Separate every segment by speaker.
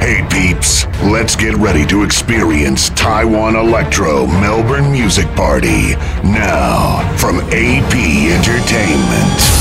Speaker 1: Hey peeps, let's get ready to experience Taiwan Electro Melbourne Music Party. Now, from AP Entertainment.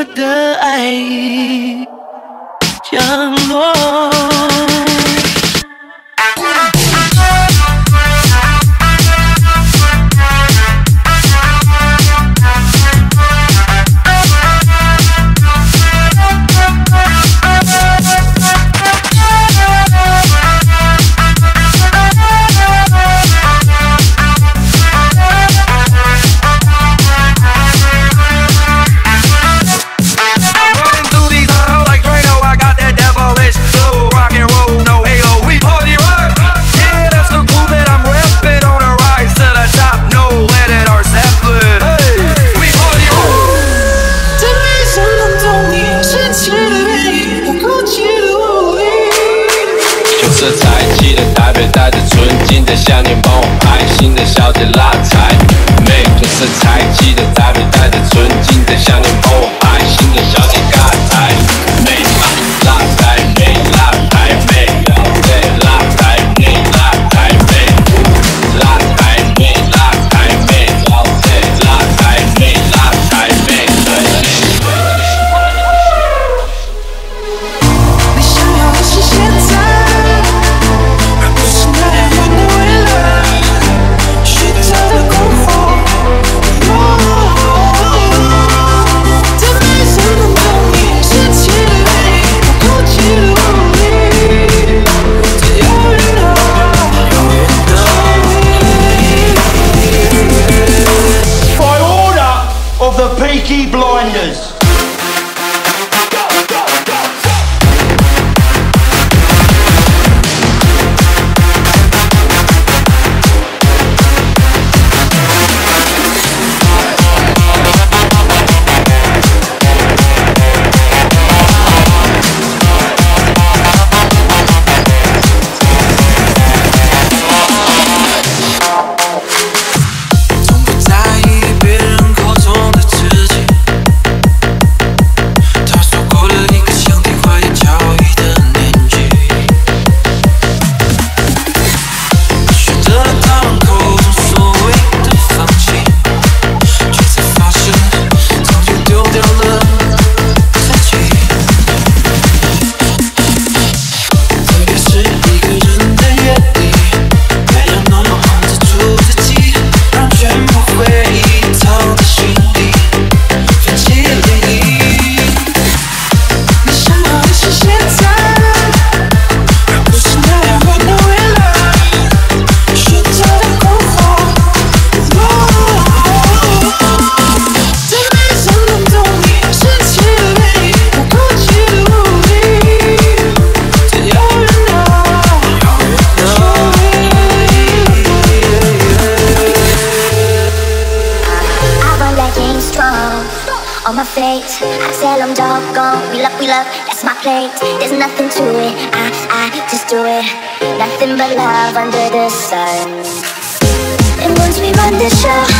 Speaker 2: 我的爱已
Speaker 1: but love under the sun. And once we run the show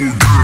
Speaker 3: Road.